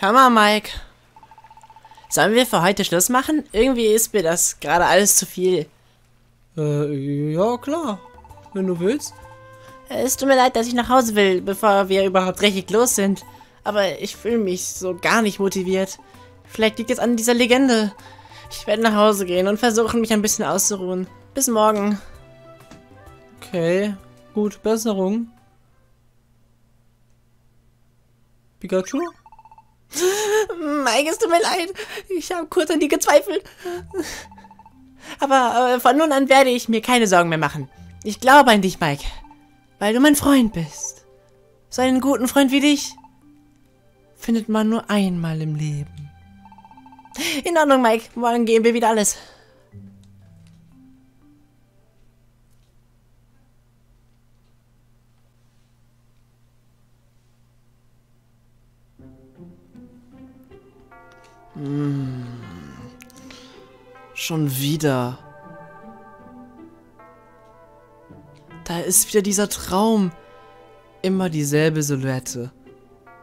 Hör mal, Mike. Sollen wir für heute Schluss machen? Irgendwie ist mir das gerade alles zu viel. Äh, ja, klar. Wenn du willst. Es tut mir leid, dass ich nach Hause will, bevor wir überhaupt richtig los sind. Aber ich fühle mich so gar nicht motiviert. Vielleicht liegt es an dieser Legende. Ich werde nach Hause gehen und versuchen, mich ein bisschen auszuruhen. Bis morgen. Okay, gut, Besserung. Pikachu? Mike, es tut mir leid. Ich habe kurz an dir gezweifelt. Aber äh, von nun an werde ich mir keine Sorgen mehr machen. Ich glaube an dich, Mike. Weil du mein Freund bist. So einen guten Freund wie dich findet man nur einmal im Leben. In Ordnung, Mike. Morgen gehen wir wieder alles. Hm. Schon wieder. Da ist wieder dieser Traum. Immer dieselbe Silhouette.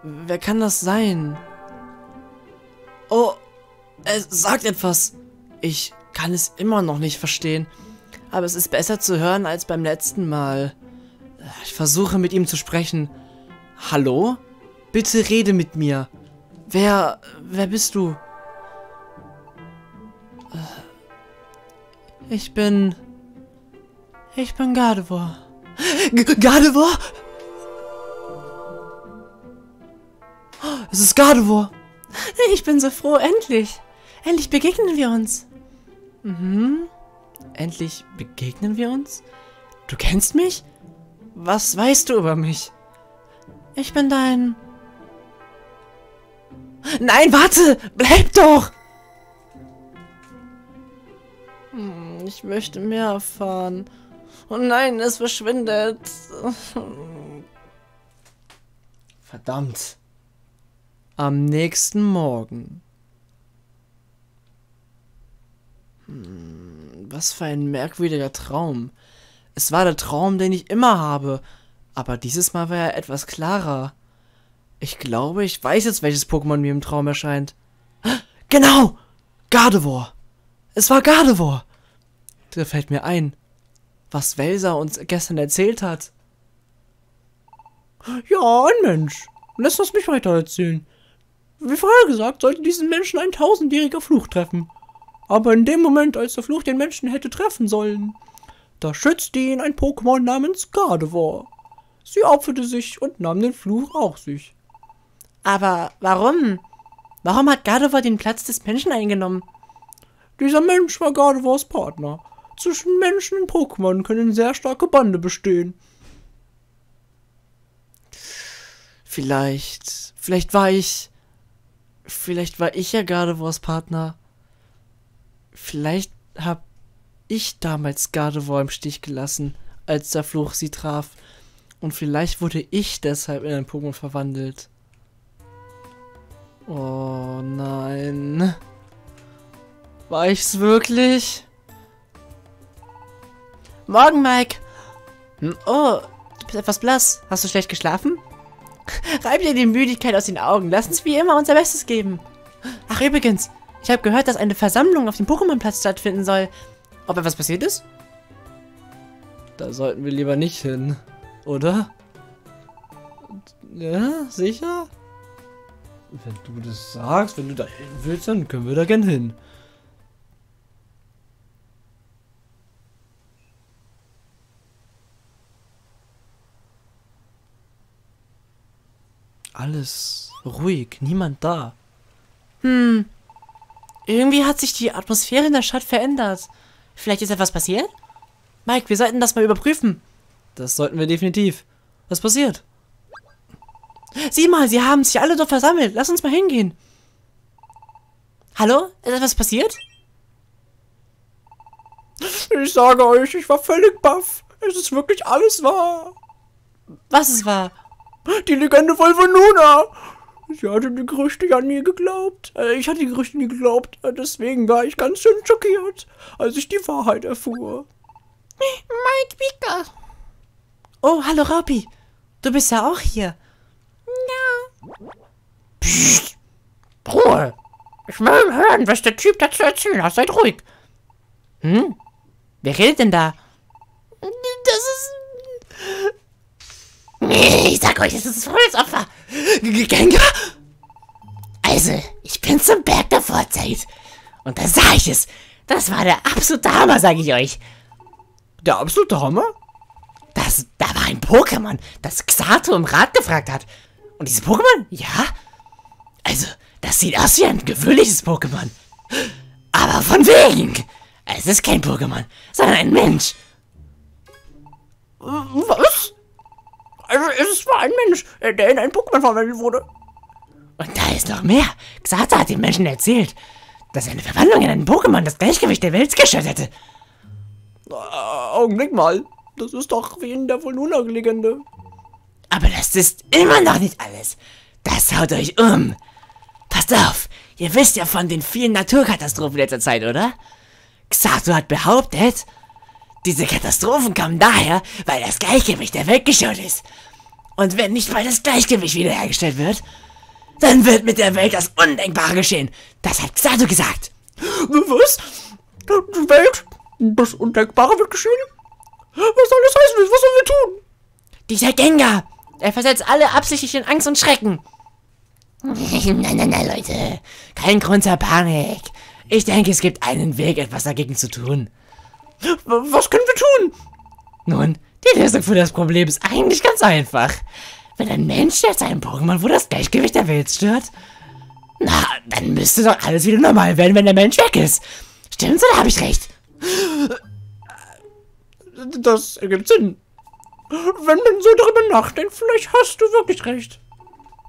Wer kann das sein? Oh, es sagt etwas. Ich kann es immer noch nicht verstehen. Aber es ist besser zu hören als beim letzten Mal. Ich versuche mit ihm zu sprechen. Hallo? Bitte rede mit mir. Wer, wer bist du? Ich bin... Ich bin Gardevoir. G Gardevoir? Es ist Gardevoir. Ich bin so froh, endlich. Endlich begegnen wir uns. Mhm. Endlich begegnen wir uns? Du kennst mich? Was weißt du über mich? Ich bin dein... Nein, warte! Bleib doch! Ich möchte mehr erfahren. Oh nein, es verschwindet. Verdammt. Am nächsten Morgen. Hm, was für ein merkwürdiger Traum. Es war der Traum, den ich immer habe, aber dieses Mal war er etwas klarer. Ich glaube, ich weiß jetzt, welches Pokémon mir im Traum erscheint. Genau! Gardevoir! Es war Gardevoir! Da fällt mir ein, was Welser uns gestern erzählt hat. Ja, ein Mensch. Lass uns mich weiter erzählen. Wie vorher gesagt, sollte diesen Menschen ein tausendjähriger Fluch treffen. Aber in dem Moment, als der Fluch den Menschen hätte treffen sollen, da schützte ihn ein Pokémon namens Gardevoir. Sie opferte sich und nahm den Fluch auf sich. Aber warum? Warum hat Gardevoir den Platz des Menschen eingenommen? Dieser Mensch war Gardevoirs Partner. Zwischen Menschen und Pokémon können sehr starke Bande bestehen. Vielleicht, vielleicht war ich, vielleicht war ich ja Gardevoirs Partner. Vielleicht hab ich damals Gardevoir im Stich gelassen, als der Fluch sie traf. Und vielleicht wurde ich deshalb in ein Pokémon verwandelt. Oh nein. War ich's wirklich? Morgen, Mike. Hm, oh, du bist etwas blass. Hast du schlecht geschlafen? Reib dir die Müdigkeit aus den Augen. Lass uns wie immer unser Bestes geben. Ach, übrigens. Ich habe gehört, dass eine Versammlung auf dem Pokémon-Platz stattfinden soll. Ob etwas passiert ist? Da sollten wir lieber nicht hin, oder? Ja, sicher? Wenn du das sagst, wenn du da hin willst, dann können wir da gern hin. Alles ruhig, niemand da. Hm. Irgendwie hat sich die Atmosphäre in der Stadt verändert. Vielleicht ist etwas passiert? Mike, wir sollten das mal überprüfen. Das sollten wir definitiv. Was passiert? Sieh mal, sie haben sich alle dort versammelt. Lass uns mal hingehen. Hallo? Ist etwas passiert? Ich sage euch, ich war völlig baff. Es ist wirklich alles wahr. Was ist wahr? Die Legende von Venuna. Sie hatte die Gerüchte ja nie geglaubt. Äh, ich hatte die Gerüchte nie geglaubt. Äh, deswegen war ich ganz schön schockiert, als ich die Wahrheit erfuhr. Mike Pika. Oh, hallo Robby. Du bist ja auch hier. Ja. Psst. Ich will hören, was der Typ dazu erzählen hat. Seid ruhig. Hm? Wer redet denn da? Das ist... Ich sag euch, das ist das Feuersopfer. Gengar? Also, ich bin zum Berg der Vorzeit. Und da sah ich es. Das war der absolute Hammer, sag ich euch. Der absolute Hammer? Das, da war ein Pokémon, das Xato um Rat gefragt hat. Und dieses Pokémon? Ja. Also, das sieht aus wie ein gewöhnliches Pokémon. Aber von wegen. Es ist kein Pokémon, sondern ein Mensch. Was? Also, es war ein Mensch, der in ein Pokémon verwandelt wurde. Und da ist noch mehr. Xata hat den Menschen erzählt, dass eine Verwandlung in ein Pokémon das Gleichgewicht der Welt gestört hätte. Äh, Augenblick mal. Das ist doch wie in der Voluna-Legende. Aber das ist immer noch nicht alles. Das haut euch um. Passt auf, ihr wisst ja von den vielen Naturkatastrophen letzter Zeit, oder? Xato hat behauptet, diese Katastrophen kommen daher, weil das Gleichgewicht der Welt gestört ist. Und wenn nicht bald das Gleichgewicht wiederhergestellt wird, dann wird mit der Welt das Undenkbare geschehen. Das hat Xato gesagt. Was? Die Welt? Das Undenkbare wird geschehen? Was soll das heißen? Was sollen wir tun? Dieser Gengar, er versetzt alle absichtlich in Angst und Schrecken. nein, nein, nein, Leute. Kein Grund zur Panik. Ich denke, es gibt einen Weg, etwas dagegen zu tun. Was können wir tun? Nun, die Lösung für das Problem ist eigentlich ganz einfach. Wenn ein Mensch jetzt ein Pokémon, wo das Gleichgewicht der Welt stört, na, dann müsste doch alles wieder normal werden, wenn der Mensch weg ist. Stimmt's oder habe ich recht? Das ergibt Sinn. Wenn man so darüber nachdenkt, vielleicht hast du wirklich recht.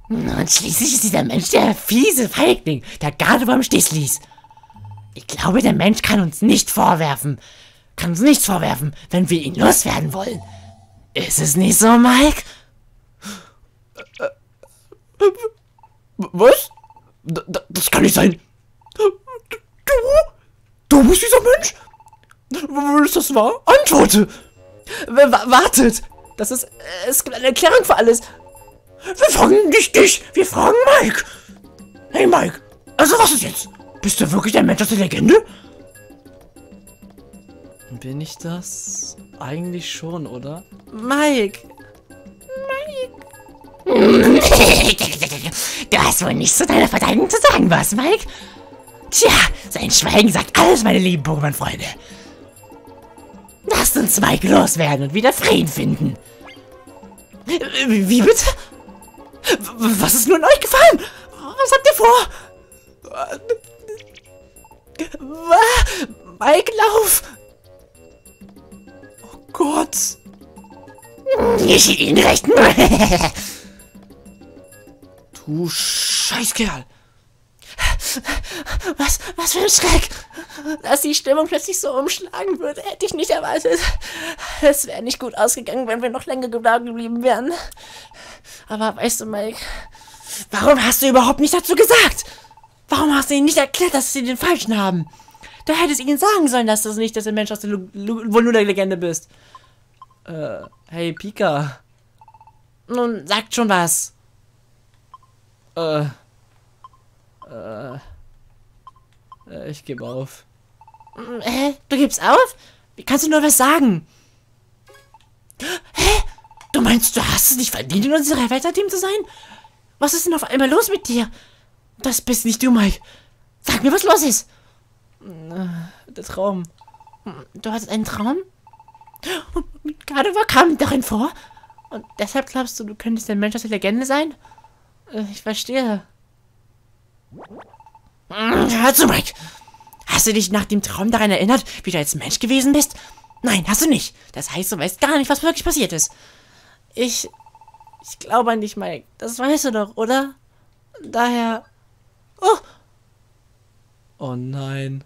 Und schließlich ist dieser Mensch der fiese Feigling, der Gardevoir im Stich ließ. Ich glaube, der Mensch kann uns nicht vorwerfen, kann uns nichts vorwerfen, wenn wir ihn loswerden wollen. Ist es nicht so, Mike? Was? Das kann nicht sein. Du? Du bist dieser Mensch? Ist das wahr? Antworte! W wartet! Das ist. Es gibt eine Erklärung für alles. Wir fragen nicht dich, wir fragen Mike. Hey Mike, also was ist jetzt? Bist du wirklich der Mensch aus der Legende? Bin ich das? Eigentlich schon, oder? Mike! Mike! Du hast wohl nichts zu deiner Verteidigung zu sagen, was, Mike? Tja, sein Schweigen sagt alles, meine lieben Pokémon-Freunde. Lasst uns Mike loswerden und wieder Frieden finden. Wie bitte? Was ist nun euch gefallen? Was habt ihr vor? Mike, lauf! Gott! Ich ihn recht. du Scheißkerl! Was, was für ein Schreck! Dass die Stimmung plötzlich so umschlagen würde, hätte ich nicht erwartet. Es wäre nicht gut ausgegangen, wenn wir noch länger geblieben wären. Aber weißt du, Mike, warum hast du überhaupt nicht dazu gesagt? Warum hast du ihnen nicht erklärt, dass sie den Falschen haben? Du hättest ihnen sagen sollen, dass du nicht der Mensch aus der Voluda-Legende bist. Äh, hey, Pika. Nun, sagt schon was. Äh, äh, äh ich gebe auf. Hä? Du gibst auf? Wie kannst du nur was sagen? Hä? Du meinst, du hast es nicht verdient, in unserem Erweiterteam zu sein? Was ist denn auf einmal los mit dir? Das bist nicht du, Mike. Sag mir, was los ist. Äh, der Traum. Du hattest einen Traum? Und war kam darin vor? Und deshalb glaubst du, du könntest ein Mensch aus der Legende sein? Äh, ich verstehe. Hör zu, Mike. Hast du dich nach dem Traum daran erinnert, wie du als Mensch gewesen bist? Nein, hast du nicht. Das heißt, du weißt gar nicht, was wirklich passiert ist. Ich... Ich glaube an dich, Mike. Das weißt du doch, oder? Daher... Oh! Oh nein.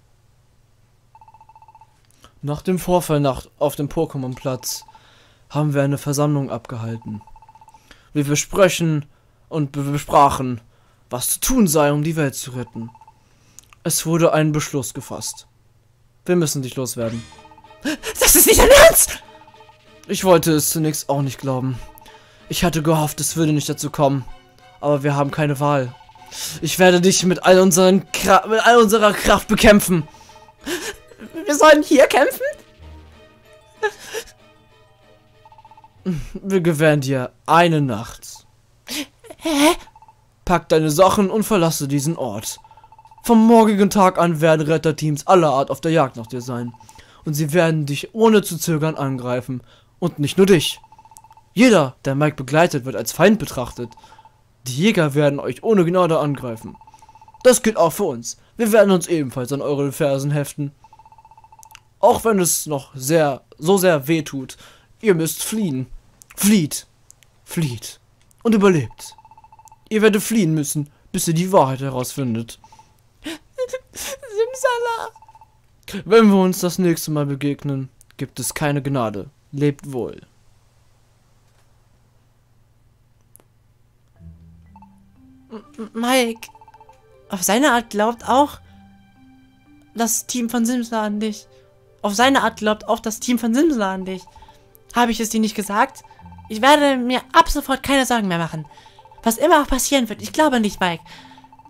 Nach dem Vorfall nach, auf dem Pokémon-Platz haben wir eine Versammlung abgehalten. Wir besprechen und besprachen, was zu tun sei, um die Welt zu retten. Es wurde ein Beschluss gefasst. Wir müssen dich loswerden. Das ist nicht dein Ernst! Ich wollte es zunächst auch nicht glauben. Ich hatte gehofft, es würde nicht dazu kommen. Aber wir haben keine Wahl. Ich werde dich mit all, unseren Kra mit all unserer Kraft bekämpfen. Wir sollen hier kämpfen? Wir gewähren dir eine Nacht. Hä? Pack deine Sachen und verlasse diesen Ort. Vom morgigen Tag an werden Retterteams aller Art auf der Jagd nach dir sein. Und sie werden dich ohne zu zögern angreifen. Und nicht nur dich. Jeder, der Mike begleitet, wird als Feind betrachtet. Die Jäger werden euch ohne Gnade angreifen. Das gilt auch für uns. Wir werden uns ebenfalls an eure Fersen heften. Auch wenn es noch sehr, so sehr weh tut. Ihr müsst fliehen. Flieht. Flieht. Und überlebt. Ihr werdet fliehen müssen, bis ihr die Wahrheit herausfindet. Simsala. Wenn wir uns das nächste Mal begegnen, gibt es keine Gnade. Lebt wohl. Mike, auf seine Art glaubt auch das Team von Simsla an dich. Auf seine Art glaubt auch das Team von Simsla an dich. Habe ich es dir nicht gesagt? Ich werde mir ab sofort keine Sorgen mehr machen. Was immer auch passieren wird, ich glaube nicht, Mike.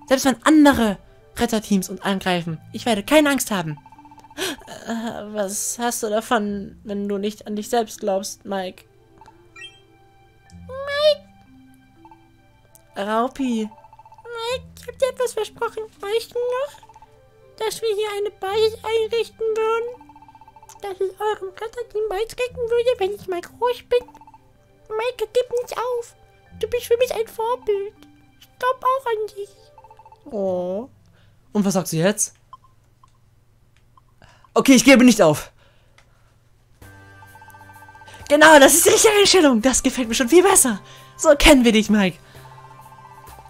Selbst wenn andere Retterteams uns angreifen, ich werde keine Angst haben. Äh, was hast du davon, wenn du nicht an dich selbst glaubst, Mike? Mike! Raupi. Mike, ich hab dir etwas versprochen. Weißt du noch? Dass wir hier eine Basis einrichten würden? Dass ich eurem Retterteam beitreten würde, wenn ich mal groß bin? Mike, gib nicht auf. Du bist für mich ein Vorbild. Ich glaube auch an dich. Oh. Und was sagst du jetzt? Okay, ich gebe nicht auf. Genau, das ist die richtige Einstellung. Das gefällt mir schon viel besser. So kennen wir dich, Mike.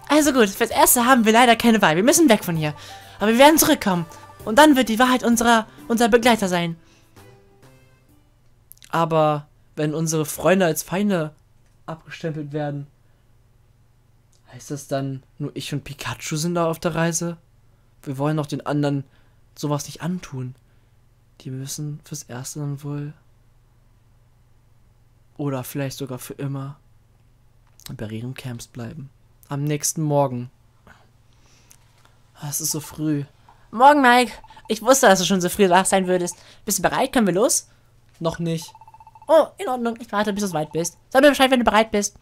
Also gut, fürs Erste haben wir leider keine Wahl. Wir müssen weg von hier. Aber wir werden zurückkommen. Und dann wird die Wahrheit unserer, unser Begleiter sein. Aber wenn unsere Freunde als Feinde abgestempelt werden, heißt das dann, nur ich und Pikachu sind da auf der Reise? Wir wollen doch den anderen sowas nicht antun. Die müssen fürs Erste dann wohl. Oder vielleicht sogar für immer bei ihren Camps bleiben. Am nächsten Morgen. Ah, Es ist so früh. Morgen, Mike. Ich wusste, dass du schon so früh wach sein würdest. Bist du bereit? Können wir los? Noch nicht. Oh, in Ordnung. Ich warte, bis du weit bist. Sag mir Bescheid, wenn du bereit bist.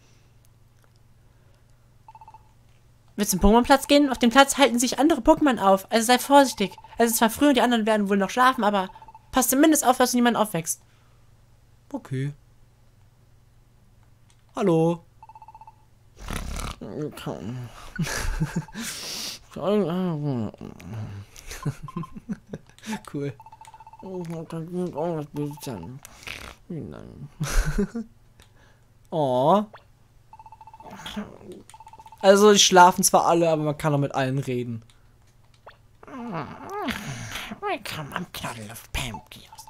Willst du zum Pokémon-Platz gehen? Auf dem Platz halten sich andere Pokémon auf. Also sei vorsichtig. Es ist zwar früh und die anderen werden wohl noch schlafen, aber pass zumindest auf, dass niemand aufwächst. Okay. Hallo. cool. Oh. Also, die schlafen zwar alle, aber man kann auch mit allen reden. Willkommen am Knaddel auf Pamkios.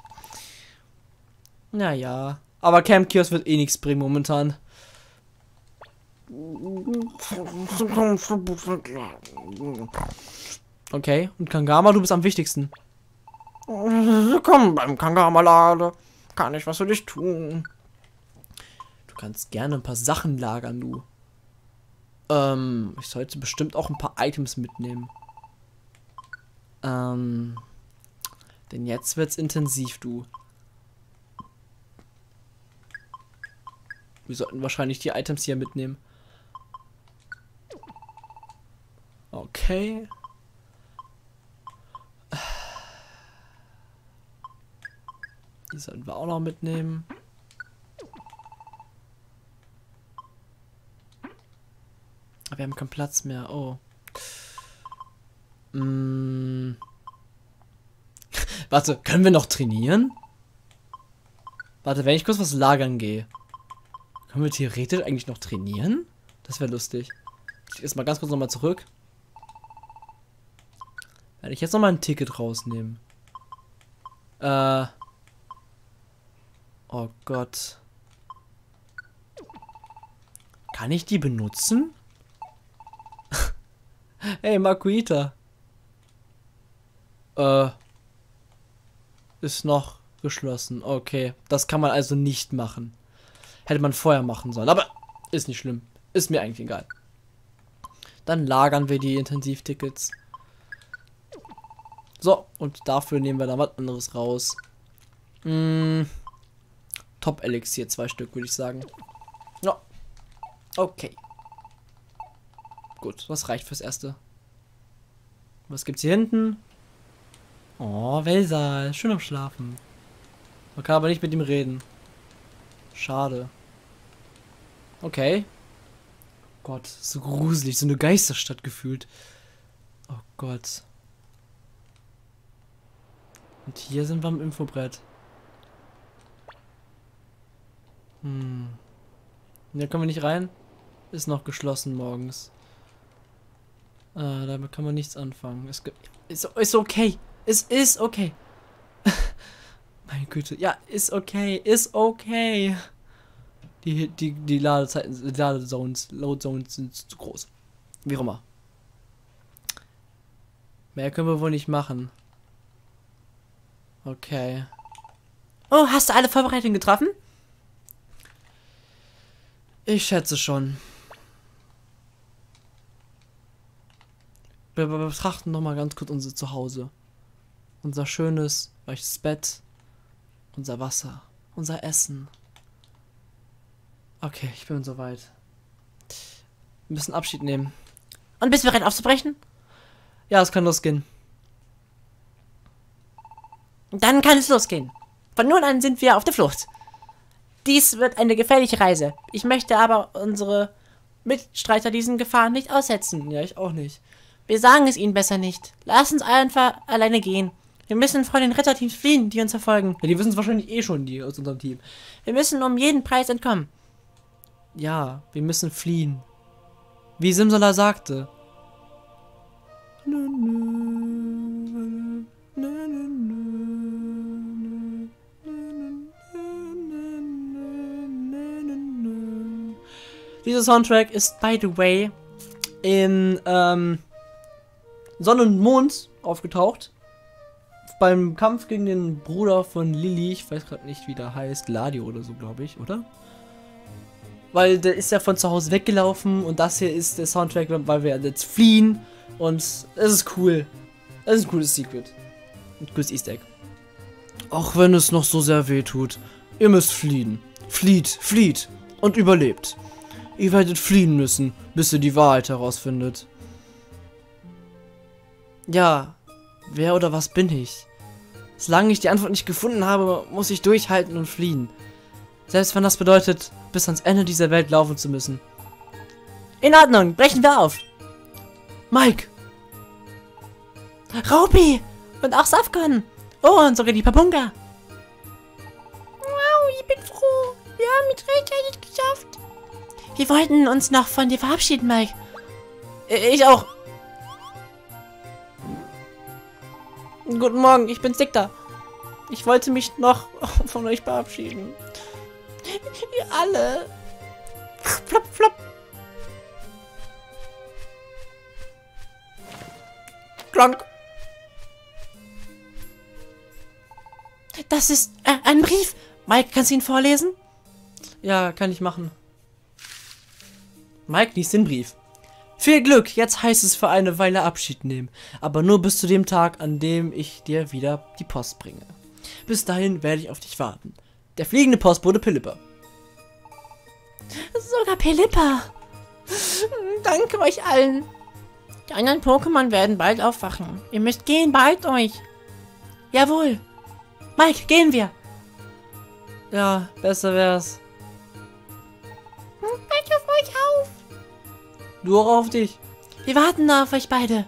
Naja. Aber Camp Kiosk wird eh nichts bringen momentan. Okay, und Kangama, du bist am wichtigsten. Willkommen beim Kangama-Lade. Kann ich was für dich tun? Du kannst gerne ein paar Sachen lagern, du. Ähm, ich sollte bestimmt auch ein paar Items mitnehmen. Ähm, denn jetzt wird's intensiv, du. Wir sollten wahrscheinlich die Items hier mitnehmen. Okay. Die sollten wir auch noch mitnehmen. Aber wir haben keinen Platz mehr. Oh. Mm. Warte, können wir noch trainieren? Warte, wenn ich kurz was lagern gehe. Können wir theoretisch eigentlich noch trainieren? Das wäre lustig. Ich jetzt mal ganz kurz nochmal zurück. Werde ich jetzt nochmal ein Ticket rausnehmen. Äh. Oh Gott. Kann ich die benutzen? hey, Makuita. Äh. Ist noch geschlossen. Okay. Das kann man also nicht machen. Hätte man vorher machen sollen. Aber ist nicht schlimm. Ist mir eigentlich egal. Dann lagern wir die Intensivtickets. So, und dafür nehmen wir dann was anderes raus. Mm, Top-Elixier, zwei Stück, würde ich sagen. Ja. Okay. Gut, das reicht fürs Erste. Was gibt's hier hinten? Oh, Welsa, schön am Schlafen. Man kann aber nicht mit ihm reden. Schade. Okay. Gott, so gruselig, so eine Geisterstadt gefühlt. Oh Gott. Und hier sind wir am Infobrett. Hm. Hier können wir nicht rein. Ist noch geschlossen morgens. Äh, damit kann man nichts anfangen. Es gibt. Ist, ist okay. Es ist okay. Meine Güte. Ja, ist okay. Ist okay. Die, die, die Ladezeiten, die Ladezones, Loadzones sind zu groß. Wie auch immer. Mehr können wir wohl nicht machen. Okay. Oh, hast du alle Vorbereitungen getroffen? Ich schätze schon. Wir betrachten noch mal ganz kurz unser Zuhause. Unser schönes, weiches Bett. Unser Wasser. Unser Essen. Okay, ich bin soweit. Wir müssen Abschied nehmen. Und bist du bereit aufzubrechen? Ja, es kann losgehen. Dann kann es losgehen. Von nun an sind wir auf der Flucht. Dies wird eine gefährliche Reise. Ich möchte aber unsere Mitstreiter diesen Gefahren nicht aussetzen. Ja, ich auch nicht. Wir sagen es ihnen besser nicht. Lass uns einfach alleine gehen. Wir müssen vor den Retterteams fliehen, die uns verfolgen. Ja, die wissen es wahrscheinlich eh schon, die aus unserem Team. Wir müssen um jeden Preis entkommen. Ja, wir müssen fliehen. Wie Simsala sagte. Dieser Soundtrack ist, by the way, in ähm, Sonne und Mond aufgetaucht. Beim Kampf gegen den Bruder von Lilly, ich weiß gerade nicht, wie der heißt, Gladio oder so, glaube ich, oder? Weil der ist ja von zu Hause weggelaufen und das hier ist der Soundtrack, weil wir jetzt fliehen und es ist cool. Es ist ein cooles Secret. Ein cooles Easter Egg. Auch wenn es noch so sehr weh tut, ihr müsst fliehen. Flieht, flieht und überlebt. Ihr werdet fliehen müssen, bis ihr die Wahrheit herausfindet. Ja, wer oder was bin ich? Solange ich die Antwort nicht gefunden habe, muss ich durchhalten und fliehen. Selbst wenn das bedeutet, bis ans Ende dieser Welt laufen zu müssen. In Ordnung, brechen wir auf. Mike! Raupi! Und auch Safkan! Oh, und sogar die Papunga! Wir wollten uns noch von dir verabschieden, Mike. Ich auch. Guten Morgen, ich bin Stikta. Ich wollte mich noch von euch verabschieden. Ihr alle. Flop, flop. Klonk. Das ist äh, ein Brief. Mike, kannst du ihn vorlesen? Ja, kann ich machen. Mike liest den Brief. Viel Glück, jetzt heißt es für eine Weile Abschied nehmen, aber nur bis zu dem Tag, an dem ich dir wieder die Post bringe. Bis dahin werde ich auf dich warten. Der fliegende Postbote Pilipper. Sogar Pilipper. Danke euch allen. Die anderen Pokémon werden bald aufwachen. Ihr müsst gehen, bald euch. Jawohl. Mike, gehen wir. Ja, besser wär's. Pass auf euch auf. Dich. Wir warten auf euch beide.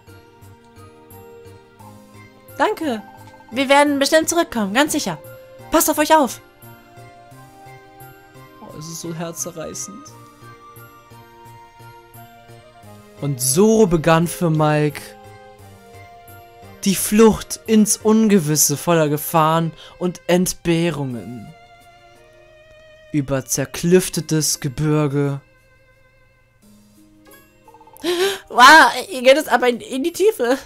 Danke. Wir werden bestimmt zurückkommen, ganz sicher. Passt auf euch auf. Oh, es ist so herzzerreißend. Und so begann für Mike die Flucht ins Ungewisse voller Gefahren und Entbehrungen. Über zerklüftetes Gebirge. Wow, ihr geht es aber in, in die Tiefe.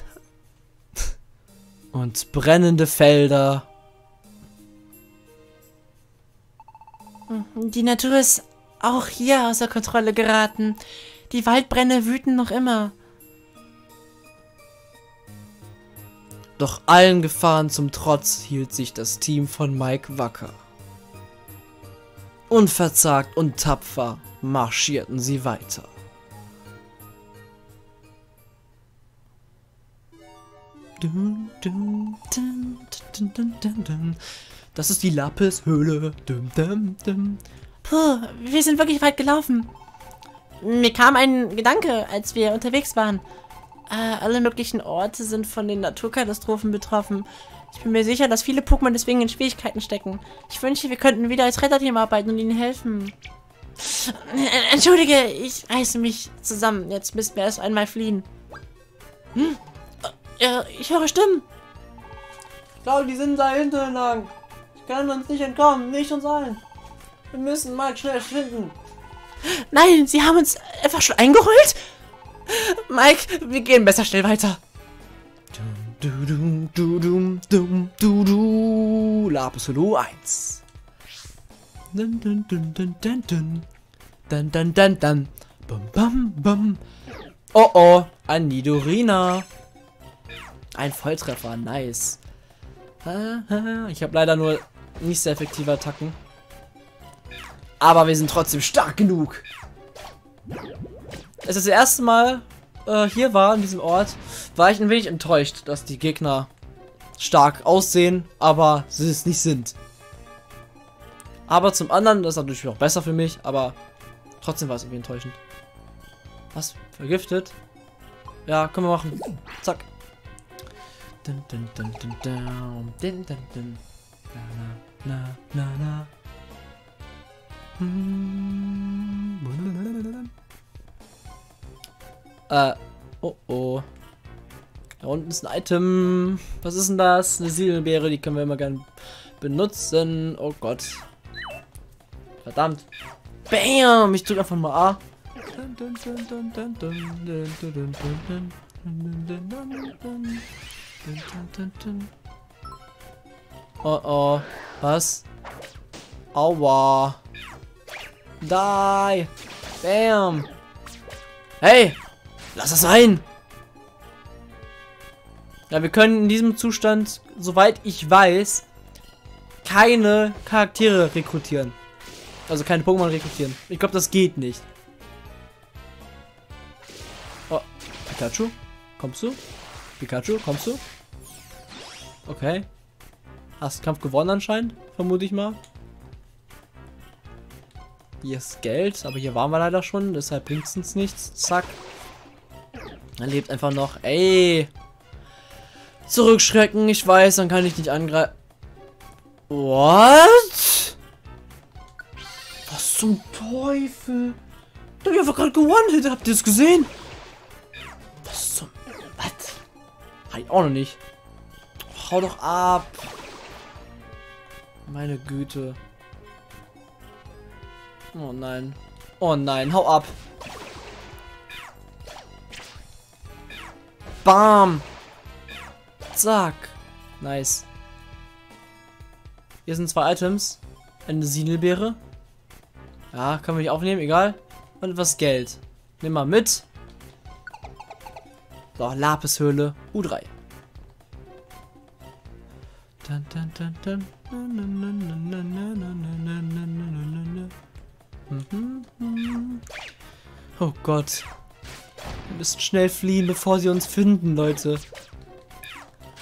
Und brennende Felder. Mhm, die Natur ist auch hier außer Kontrolle geraten. Die Waldbrände wüten noch immer. Doch allen Gefahren zum Trotz hielt sich das Team von Mike wacker. Unverzagt und tapfer marschierten sie weiter. Das ist die Lapishöhle. Puh, wir sind wirklich weit gelaufen. Mir kam ein Gedanke, als wir unterwegs waren. Äh, alle möglichen Orte sind von den Naturkatastrophen betroffen. Ich bin mir sicher, dass viele Pokémon deswegen in Schwierigkeiten stecken. Ich wünsche, wir könnten wieder als Retterteam arbeiten und ihnen helfen. Äh, Entschuldige, ich reiße mich zusammen. Jetzt müssen wir erst einmal fliehen. Hm? Äh, Ja, ich höre Stimmen. Ich glaube, die sind da hinten lang. Ich kann uns nicht entkommen, nicht uns allen. Wir müssen Mike schnell finden. Nein, sie haben uns einfach schon eingeholt? Mike, wir gehen besser schnell weiter. Du, du, du, du, du, du, du, Lapishöhle 1. Dun, dun, dun, dun, dun, dun. Dun, dun, dun, dun. Bum, bum, bum. Oh oh, ein Nidorina. Ein Volltreffer, nice. Ich habe leider nur nicht sehr effektive Attacken. Aber wir sind trotzdem stark genug. Es ist das erste Mal äh, hier war, in diesem Ort, war ich ein wenig enttäuscht, dass die Gegner stark aussehen, aber sie es nicht sind. Aber zum anderen, das ist natürlich auch besser für mich, aber trotzdem war es irgendwie enttäuschend. Was? Vergiftet? Ja, können wir machen. Zack. Dun, dun, dun, dun, dun, dun, dun, dun. Na, na, na, na, na. Hm. Äh, oh oh. Da unten ist ein Item. Was ist denn das? Eine Siedelbeere, die können wir immer gern benutzen. Oh Gott. Verdammt. Bam! Ich drück einfach mal A. Oh oh. Was? Aua. Die. Bam. Hey. Lass das sein. Ja, wir können in diesem Zustand, soweit ich weiß, keine Charaktere rekrutieren. Also keine Pokémon rekrutieren. Ich glaube, das geht nicht. Oh, Pikachu? Kommst du? Pikachu, kommst du? Okay. Hast Kampf gewonnen anscheinend, vermute ich mal. Hier ist Geld, aber hier waren wir leider schon, deshalb bringt uns nichts. Zack. Er lebt einfach noch. Ey. Zurückschrecken, ich weiß, dann kann ich nicht angreifen. What? Was zum Teufel? Der hat einfach gerade gewonnen. Habt ihr das gesehen? Was zum... Was? Hab ich auch noch nicht. Hau doch ab. Meine Güte. Oh nein. Oh nein, hau ab. Bam. Zack. Nice. Hier sind zwei Items. Eine Sinelbeere. Ja, können wir nicht aufnehmen, egal. Und etwas Geld. Nimm mal mit. So, Lapishöhle. U3. Oh Gott. Wir müssen schnell fliehen, bevor sie uns finden, Leute.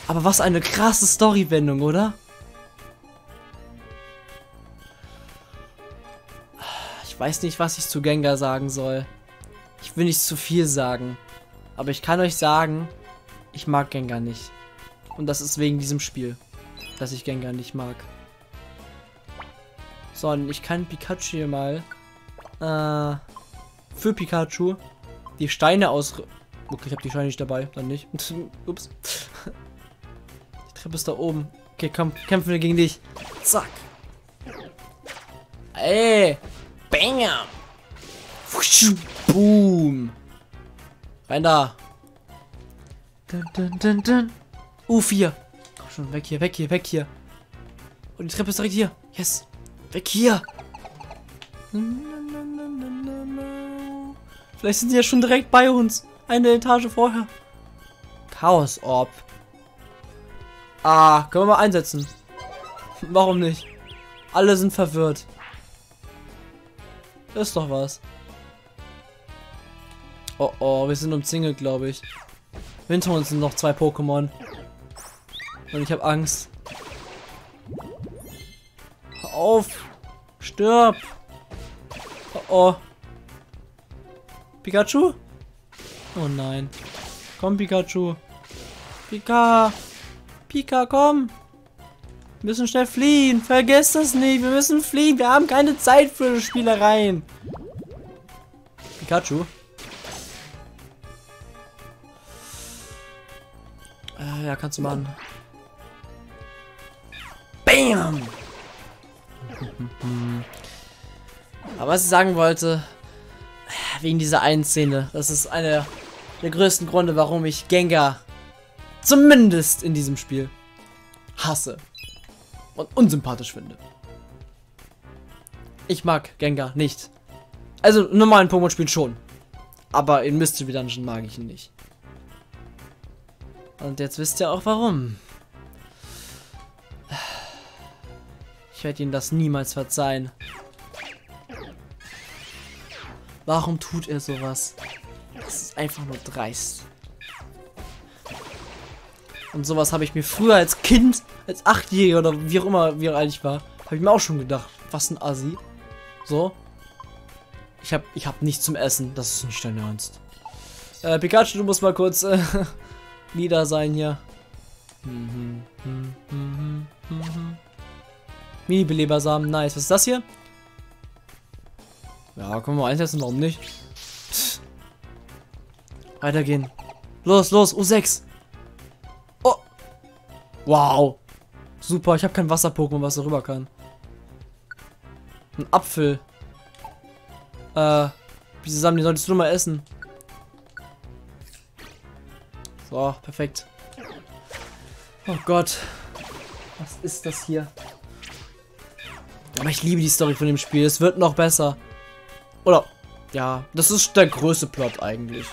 Aber was eine krasse Storywendung, oder? Ich weiß nicht, was ich zu Gengar sagen soll. Ich will nicht zu viel sagen. Aber ich kann euch sagen, ich mag Gengar nicht. Und das ist wegen diesem Spiel, dass ich Gengar nicht mag. So, und ich kann Pikachu hier mal äh, für Pikachu die Steine aus... Okay, ich habe die Steine nicht dabei, dann nicht. Ups. Die Treppe ist da oben. Okay, komm, kämpfen wir gegen dich. Zack. Ey. Bam. Boom. Rein da. Dun, dun, dun, dun. U4. Schon, weg hier, weg hier, weg hier. Und die Treppe ist direkt hier. Yes. Weg hier. Vielleicht sind sie ja schon direkt bei uns. Eine Etage vorher. Chaos Orb. Ah, können wir mal einsetzen. Warum nicht? Alle sind verwirrt. Ist doch was. Oh oh, wir sind umzingelt, glaube ich. Hinter uns sind noch zwei Pokémon. Und ich habe Angst. Hör auf! Stirb! Oh oh. Pikachu? Oh nein. Komm, Pikachu. Pika! Pika, komm! Wir müssen schnell fliehen. Vergesst das nicht. Wir müssen fliehen. Wir haben keine Zeit für Spielereien. Pikachu? Äh, ja, kannst du machen. Was ich sagen wollte, wegen dieser einen Szene, das ist einer der größten Gründe, warum ich Gengar zumindest in diesem Spiel hasse und unsympathisch finde. Ich mag Gengar nicht. Also normalen Pokémon-Spielen schon. Aber in Mystery Dungeon mag ich ihn nicht. Und jetzt wisst ihr auch warum. Ich werde ihm das niemals verzeihen. Warum tut er sowas? Das ist einfach nur dreist. Und sowas habe ich mir früher als Kind, als Achtjähriger oder wie auch immer, wie alt ich war, habe ich mir auch schon gedacht, was ein Assi. So. Ich habe ich hab nichts zum Essen. Das ist nicht dein Ernst. Äh, Pikachu, du musst mal kurz äh, Lieder sein hier. Mini-Belebersamen, nice. Was ist das hier? Ja, können wir mal einsetzen, warum nicht? Pff. Weitergehen. Los, los, U6. Oh. Wow. Super, ich habe kein Wasser-Pokémon, was darüber kann. Ein Apfel. Äh, diese Samen, die solltest du mal essen. So, perfekt. Oh Gott. Was ist das hier? Aber ich liebe die Story von dem Spiel. Es wird noch besser. Oder, ja, das ist der größte Plot eigentlich.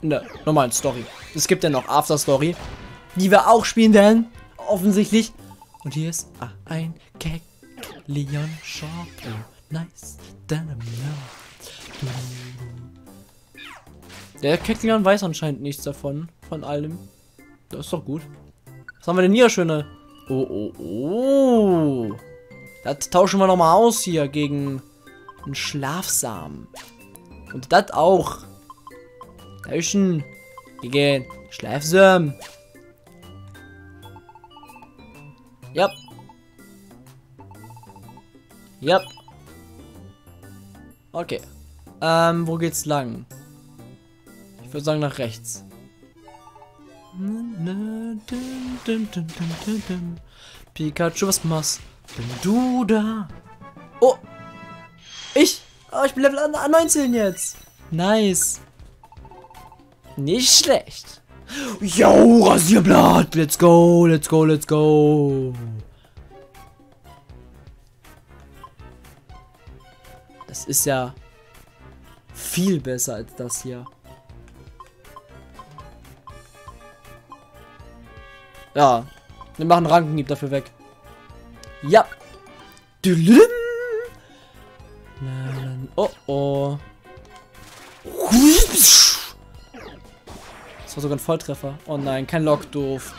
In der normalen Story. Es gibt ja noch After Story, die wir auch spielen werden. Offensichtlich. Und hier ist ein Keck Leon Shop. Oh, nice. Der Keckleon weiß anscheinend nichts davon. Von allem. Das ist doch gut. Was haben wir denn hier, schöne? Oh, oh, oh. Das tauschen wir nochmal aus hier gegen einen Schlafsamen. Und das auch. Tauschen. Gegen Schlafsamen. Ja. Ja. Okay. Ähm, wo geht's lang? Ich würde sagen nach rechts. Pikachu, was machst du da? Oh! Ich! Oh, ich bin Level 19 jetzt. Nice. Nicht schlecht. Yo, Rasierblatt. Let's go, let's go, let's go. Das ist ja viel besser als das hier. Ja. Wir machen Rankenhieb dafür weg. Ja. Oh oh. Das war sogar ein Volltreffer. Oh nein, kein Lockduft.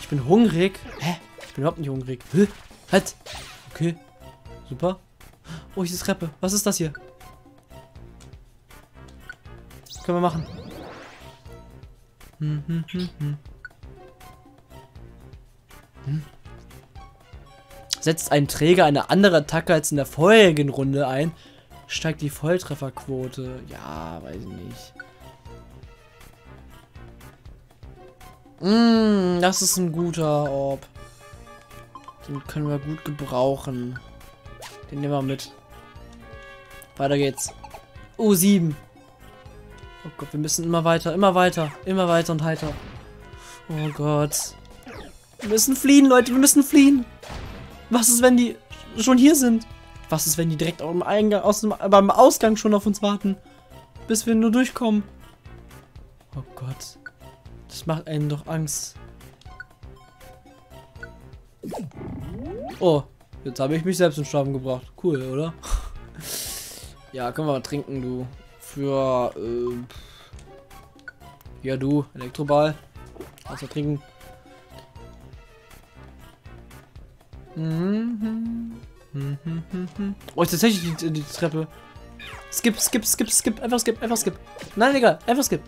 Ich bin hungrig. Hä? Ich bin überhaupt nicht hungrig. Hä? Halt. Okay. Super. Oh, hier ist Treppe. Was ist das hier? Können wir machen. Hm, hm, hm. Hm? Setzt ein Träger eine andere Attacke als in der vorherigen Runde ein, steigt die Volltrefferquote. Ja, weiß ich nicht. Mm, das ist ein guter Orb. Den können wir gut gebrauchen. Den nehmen wir mit. Weiter geht's. U7. Oh Gott, wir müssen immer weiter, immer weiter, immer weiter und heiter. Oh Gott. Wir müssen fliehen, Leute, wir müssen fliehen. Was ist, wenn die schon hier sind? Was ist, wenn die direkt am Eingang, aus dem, beim Ausgang schon auf uns warten? Bis wir nur durchkommen. Oh Gott. Das macht einen doch Angst. Oh, jetzt habe ich mich selbst in Strafen gebracht. Cool, oder? ja, können wir mal trinken, du. Für, äh, ja, du, Elektroball. Du trinken. Oh, ist tatsächlich die, die Treppe. Skip, skip, skip, skip. Einfach skip, einfach skip. Nein, egal. Einfach skip.